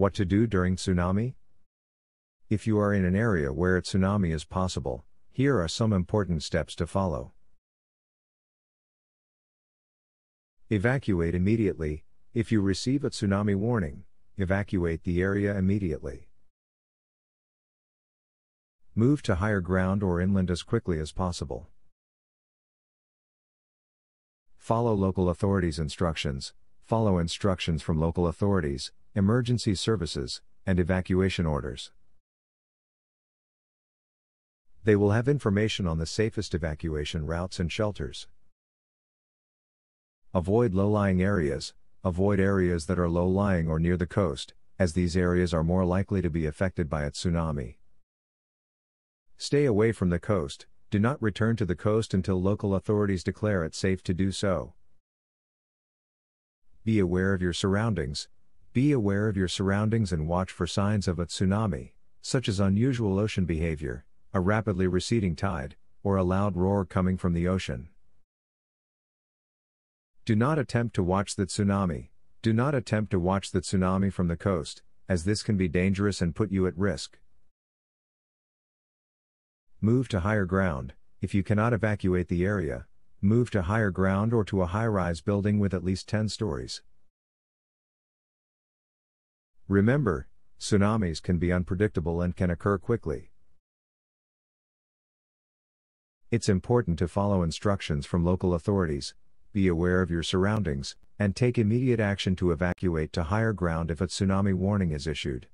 What to do during tsunami? If you are in an area where a tsunami is possible, here are some important steps to follow. Evacuate immediately. If you receive a tsunami warning, evacuate the area immediately. Move to higher ground or inland as quickly as possible. Follow local authorities' instructions, follow instructions from local authorities, emergency services, and evacuation orders. They will have information on the safest evacuation routes and shelters. Avoid low lying areas, avoid areas that are low lying or near the coast, as these areas are more likely to be affected by a tsunami. Stay away from the coast, do not return to the coast until local authorities declare it safe to do so. Be aware of your surroundings. Be aware of your surroundings and watch for signs of a tsunami, such as unusual ocean behavior, a rapidly receding tide, or a loud roar coming from the ocean. Do not attempt to watch the tsunami. Do not attempt to watch the tsunami from the coast, as this can be dangerous and put you at risk. Move to higher ground. If you cannot evacuate the area, move to higher ground or to a high rise building with at least 10 stories. Remember, tsunamis can be unpredictable and can occur quickly. It's important to follow instructions from local authorities, be aware of your surroundings, and take immediate action to evacuate to higher ground if a tsunami warning is issued.